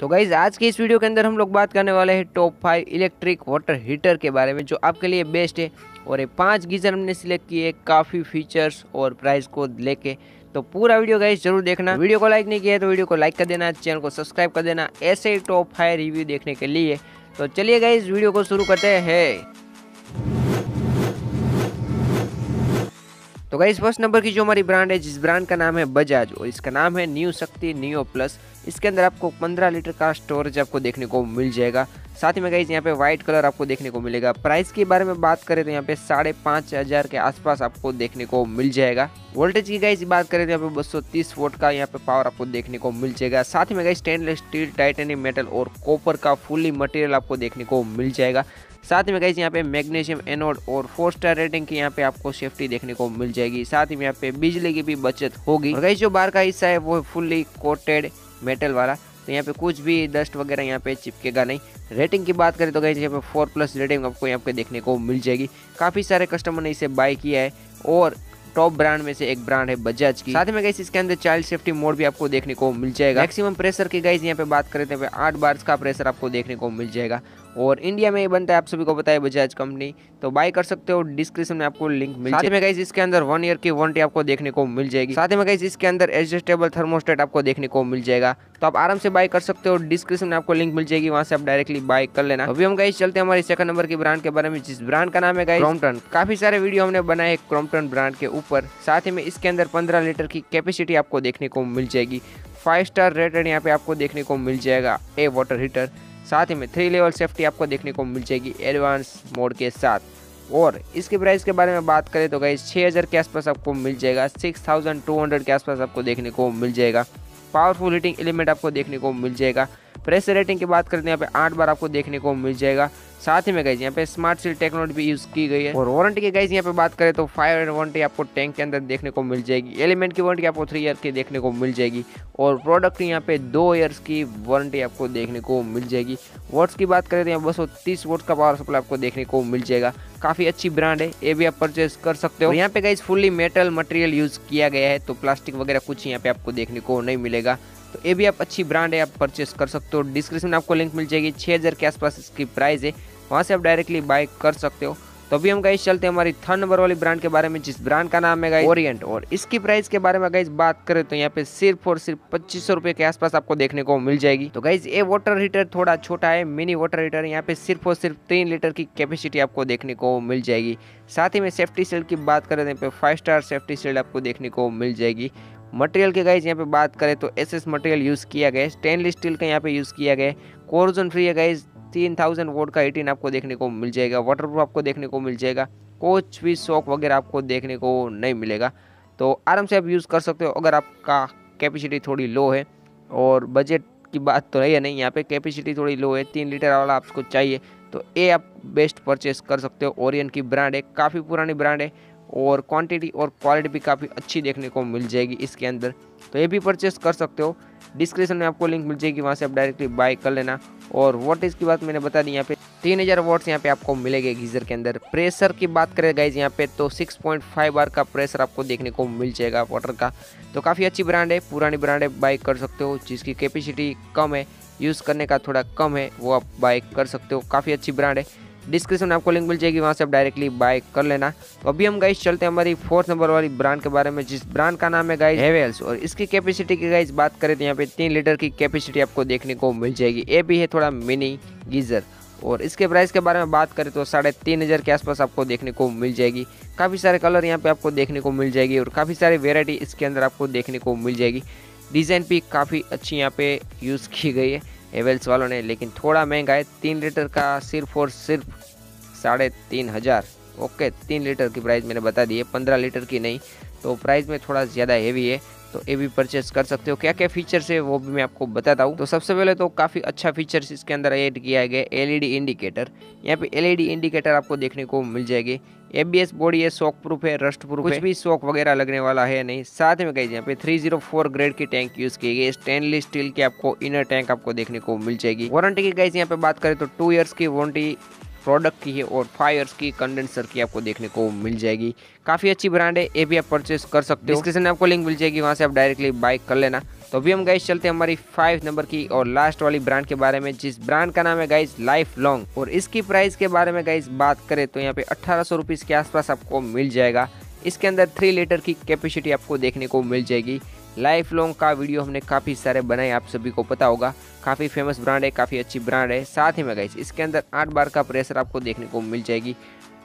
तो गाइज़ आज की इस वीडियो के अंदर हम लोग बात करने वाले हैं top five electric water heater के बारे में, जो आपके लिए बेस्ट है। और ये पाँच गीजर हमने सिलेक्ट किए काफ़ी फीचर्स और प्राइस को लेके। तो पूरा वीडियो गाइज़ ज़रूर देखना। वीडियो को लाइक नहीं किया तो वीडियो को लाइक कर देना चैनल को सब्सक्राइब कर देना, ऐसे ही टॉप फाइव रिव्यू देखने के लिए। तो चलिए गाइज़ वीडियो को शुरू करते हैं। तो गाइज़ फ़र्स्ट नंबर की जो हमारी ब्रांड है, जिस ब्रांड का नाम है बजाज और इसका नाम है न्यू शक्ति न्यू प्लस इसके अंदर आपको 15 लीटर का स्टोरेज आपको देखने को मिल जाएगा। साथ ही में गाइज़ यहाँ पे व्हाइट कलर आपको देखने को मिलेगा। प्राइस के बारे में बात करें तो यहाँ पे साढ़े पाँच हज़ार के आसपास आपको देखने को मिल जाएगा। वोल्टेज की गाइज़ बात करें तो यहाँ पे बसो तीस वोट का यहाँ पे पावर आपको देखने को मिल जाएगा। साथ ही में guys stainless steel titanium metal और कॉपर का फुली मटेरियल आपको देखने को मिल जाएगा। साथ में गाइज़ यहाँ पे मैग्नीशियम एनोड और फोर स्टार रेटिंग की यहाँ पे आपको सेफ्टी देखने को मिल जाएगी। साथ ही यहाँ पे बिजली की भी बचत होगी। और जो बार का हिस्सा है, वो फुल्ली कोटेड मेटल वाला तो यहाँ पे कुछ भी डस्ट वगैरह यहाँ पे चिपकेगा नहीं। रेटिंग की बात करें तो गाइज़ यहाँ पे फोर प्लस रेटिंग आपको यहाँ पे देखने को मिल जाएगी। काफ़ी सारे कस्टमर ने इसे बाय किया है और टॉप ब्रांड में से एक ब्रांड है बजाज की। साथ में गई इसके अंदर चाइल्ड सेफ्टी मोड भी आपको देखने को मिल जाएगा। मैक्सिमम प्रेशर की गाइस यहाँ पे बात करें तो आठ बार्स का प्रेशर आपको देखने को मिल जाएगा। और इंडिया में ये बनता है आप सभी को पता है बजाज कंपनी तो बाय कर सकते हो डिस्क्रिप्शन में आपको लिंक मिल साथ में गाइस इसके अंदर वन ईयर की वारंटी आपको देखने को मिल जाएगी। साथ में गाइस इसके अंदर एडजस्टेबल थर्मोस्टेट आपको देखने को मिल जाएगा। तो आप आराम से बाय कर सकते हो डिस्क्रिप्शन में आपको लिंक मिल जाएगी वहाँ से आप डायरेक्टली बाय कर लेना। अभी हम गाइस चलते हैं हमारी सेकंड नंबर की ब्रांड के बारे में जिस ब्रांड का नाम है गाइस क्रॉम्पटन काफ़ी सारे वीडियो हमने बनाए क्रॉम्पटन ब्रांड के ऊपर। साथ ही में इसके अंदर पंद्रह लीटर की कैपेसिटी आपको देखने को मिल जाएगी। फाइव स्टार रेटेड यहाँ पे आपको देखने को मिल जाएगा ए वाटर हीटर साथ ही में थ्री लेवल सेफ्टी आपको देखने को मिल जाएगी एडवांस मोड के साथ। और इसके प्राइस के बारे में बात करें तो गाइज़ छः हज़ार के आसपास आपको मिल जाएगा सिक्स थाउज़ेंड टू हंड्रेड के आसपास आपको देखने को मिल जाएगा। पावरफुल हीटिंग एलिमेंट आपको देखने को मिल जाएगा। प्रेशर रेटिंग की बात करते हैं, यहाँ पे आठ बार आपको देखने को मिल जाएगा। साथ ही में गाइज़ यहाँ पे स्मार्ट सील टेक्नोलॉजी भी यूज़ की गई है। और वारंटी की गाइज़ यहाँ पे बात करें तो फाइव ईयर वारंटी आपको टैंक के अंदर देखने को मिल जाएगी। एलिमेंट की वारंटी आपको थ्री ईयर की देखने को मिल जाएगी। और प्रोडक्ट यहाँ पे दो ईयर्स की वारंटी आपको देखने को मिल जाएगी। वोट्स की बात करें तो यहाँ बसो तीस वोट्स का पावर सप्लाई आपको देखने को मिल जाएगा। काफ़ी अच्छी ब्रांड है, ये भी आप परचेज कर सकते हो। यहाँ पे guys fully metal material use किया गया है तो प्लास्टिक वगैरह कुछ यहाँ पे आपको देखने को नहीं मिलेगा। तो ये भी आप अच्छी ब्रांड है, आप परचेस कर सकते हो। डिस्क्रिप्शन में आपको लिंक मिल जाएगी। छः हज़ार के आसपास इसकी प्राइस है। वहाँ से आप डायरेक्टली बाय कर सकते हो। तो अभी हम गाइस चलते हैं हमारी थर्ड नंबर वाली ब्रांड के बारे में, जिस ब्रांड का नाम है गाइस ओरिएंट और इसकी प्राइस के बारे में गाइस बात करें तो यहाँ पे सिर्फ़ और सिर्फ़ पच्चीस सौ रुपए के आसपास आपको देखने को मिल जाएगी। तो गाइस ये वाटर हीटर थोड़ा छोटा है मिनी वाटर हीटर यहाँ पे सिर्फ़ और सिर्फ़ तीन लीटर की कैपेसिटी आपको देखने को मिल जाएगी। साथ ही में सेफ्टी सील्ड की बात करें तो यहाँ पे फाइव स्टार सेफ्टी सील्ड आपको देखने को मिल जाएगी। मटेरियल के गाइज़ यहाँ पे बात करें तो एस एस मटेरियल यूज़ किया गया स्टेनलेस स्टील का यहाँ पे यूज़ किया गया कोर्जन फ्री है गाइज़ तीन थाउज़ेंड वोट का एटीन आपको देखने को मिल जाएगा। वाटर प्रूफ आपको देखने को मिल जाएगा। कुछ भी शॉक वगैरह आपको देखने को नहीं मिलेगा। तो आराम से आप यूज़ कर सकते हो अगर आपका कैपेसिटी थोड़ी लो है। और बजट की बात तो है नहीं, यहाँ पे कैपेसिटी थोड़ी लो है, तीन लीटर वाला आपको चाहिए। तो ये आप बेस्ट परचेस कर सकते हो। ओरियन की ब्रांड है, काफ़ी पुरानी ब्रांड है। और क्वांटिटी और क्वालिटी भी काफ़ी अच्छी देखने को मिल जाएगी इसके अंदर। तो ये भी परचेस कर सकते हो। डिस्क्रिप्शन में आपको लिंक मिल जाएगी, वहाँ से आप डायरेक्टली बाय कर लेना। और वोटेज की बात मैंने बता दी, यहाँ पे तीन हज़ार वोट्स यहाँ पे आपको मिलेंगे गीज़र के अंदर। प्रेशर की बात करें गाइज़ यहाँ पे तो 6.5 बार का प्रेशर आपको देखने को मिल जाएगा वाटर का। तो काफ़ी अच्छी ब्रांड है, पुरानी ब्रांड है बाय कर सकते हो। जिसकी कैपेसिटी कम है यूज़ करने का थोड़ा कम है, वो आप बाय कर सकते हो। काफ़ी अच्छी ब्रांड है। डिस्क्रिप्शन में आपको लिंक मिल जाएगी, वहाँ से आप डायरेक्टली बाय कर लेना। तो अभी हम गाइस चलते हैं हमारी फोर्थ नंबर वाली ब्रांड के बारे में, जिस ब्रांड का नाम है गाइस हेवेल्स और इसकी कैपेसिटी की गाइस बात करें तो यहाँ पे तीन लीटर की कैपेसिटी आपको देखने को मिल जाएगी। ये भी है थोड़ा मिनी गीजर। और इसके प्राइस के बारे में बात करें तो साढ़े तीन हज़ार के आसपास आपको देखने को मिल जाएगी। काफ़ी सारे कलर यहाँ पे आपको देखने को मिल जाएगी और काफ़ी सारी वेराइटी इसके अंदर आपको देखने को मिल जाएगी। डिज़ाइन भी काफ़ी अच्छी यहाँ पे यूज़ की गई है। एवेल्स वालों ने, लेकिन थोड़ा महँगा है। तीन लीटर का सिर्फ़ और सिर्फ़ साढ़े तीन हज़ार। ओके, तीन लीटर की प्राइस मैंने बता दी है। पंद्रह लीटर की नहीं तो प्राइस में थोड़ा ज़्यादा हेवी है। तो ये भी परचेस कर सकते हो। क्या क्या फीचर्स है, वो भी मैं आपको बताता हूँ। तो सबसे पहले तो काफ़ी अच्छा फीचर्स इसके अंदर ऐड किया गया एलईडी इंडिकेटर यहाँ पे एलईडी इंडिकेटर आपको देखने को मिल जाएगी। एबीएस बॉडी है शॉक प्रूफ है रस्ट प्रूफ कुछ भी शॉक वगैरह लगने वाला है नहीं साथ में कहीं यहाँ पे 304 ग्रेड की टैंक यूज़ की गई स्टेनलेस स्टील की आपको इनर टैंक आपको देखने को मिल जाएगी। वारंटी की गाइज़ यहाँ पे बात करें तो टू ईयर्स की वारंटी प्रोडक्ट की है और फाइव ईयर्स की कंडेंसर की आपको देखने को मिल जाएगी। काफ़ी अच्छी ब्रांड है ये भी आप परचेस कर सकते हो। डिस्क्रिप्शन में आपको लिंक मिल जाएगी वहाँ से आप डायरेक्टली बाइक कर लेना। तो अभी हम गाइस चलते हैं हमारी फाइव नंबर की और लास्ट वाली ब्रांड के बारे में, जिस ब्रांड का नाम है गाइस लाइफ लॉन्ग और इसकी प्राइस के बारे में गाइस बात करें तो यहाँ पे अट्ठारह सौ के आसपास आपको मिल जाएगा। इसके अंदर थ्री लीटर की कैपेसिटी आपको देखने को मिल जाएगी। लाइफ लॉन्ग का वीडियो हमने काफ़ी सारे बनाए, आप सभी को पता होगा। काफ़ी फ़ेमस ब्रांड है, काफ़ी अच्छी ब्रांड है। साथ ही में गाइस इसके अंदर आठ बार का प्रेशर आपको देखने को मिल जाएगी।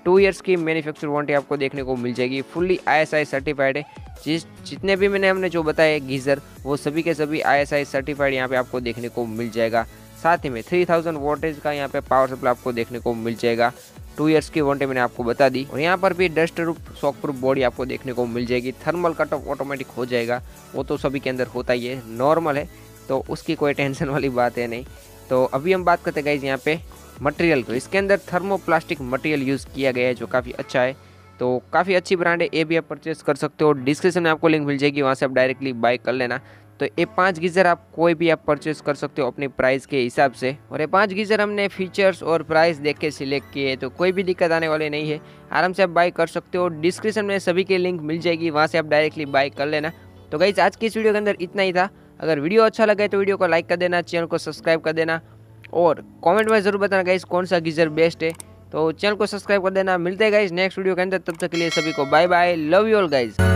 टू इयर्स की मैन्युफैक्चर वारंटी आपको देखने को मिल जाएगी। फुल्ली आईएसआई सर्टिफाइड है। जिस, जितने भी मैंने, हमने जो बताया, गीज़र, वो सभी के सभी आईएसआई सर्टिफाइड यहाँ पे आपको देखने को मिल जाएगा। साथ ही में 3000 वोल्टेज का यहाँ पे पावर सप्लाई आपको देखने को मिल जाएगा। टू ईयर्स की वारंटी मैंने आपको बता दी। और यहाँ पर भी dust proof shock proof body आपको देखने को मिल जाएगी। थर्मल कट ऑफ़ ऑटोमेटिक हो जाएगा। वो तो सभी के अंदर होता ही है। नॉर्मल है। तो उसकी कोई टेंशन वाली बात है नहीं। तो अभी हम बात करते गाइज़ यहाँ पे। मटेरियल को इसके अंदर थर्मोप्लास्टिक मटेरियल यूज़ किया गया है, जो काफ़ी अच्छा है। तो काफ़ी अच्छी ब्रांड है, ये भी आप परचेस कर सकते हो। डिस्क्रिप्शन में आपको लिंक मिल जाएगी, वहाँ से आप डायरेक्टली बाय कर लेना। तो ये पाँच गीज़र आप कोई भी आप परचेस कर सकते हो अपने प्राइस के हिसाब से। और ये पाँच गीज़र हमने फीचर्स और प्राइस देख के सिलेक्ट किए हैं तो कोई भी दिक्कत आने वाली नहीं है। आराम से आप बाय कर सकते हो। डिस्क्रिप्शन में सभी के लिंक मिल जाएगी, वहाँ से आप डायरेक्टली बाय कर लेना। तो गई आज की इस वीडियो के अंदर इतना ही था। अगर वीडियो अच्छा लगे तो वीडियो को लाइक कर देना चैनल को सब्सक्राइब कर देना। और कमेंट में ज़रूर बताना गाइस कौन सा गीज़र बेस्ट है। तो चैनल को सब्सक्राइब कर देना। मिलते हैं गाइस नेक्स्ट वीडियो के अंदर। तब तक के लिए सभी को bye bye love you all guys